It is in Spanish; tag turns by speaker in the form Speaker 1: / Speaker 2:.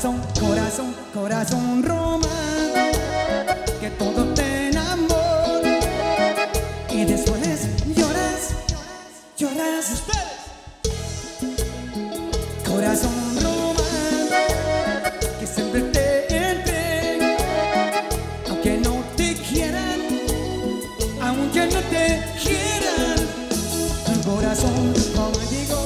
Speaker 1: corazón, corazón, corazón romano, que todo te enamora y después lloras, lloras. Corazón romano, que siempre te entrega, aunque no te quieran, aunque no te quieran, corazón como digo.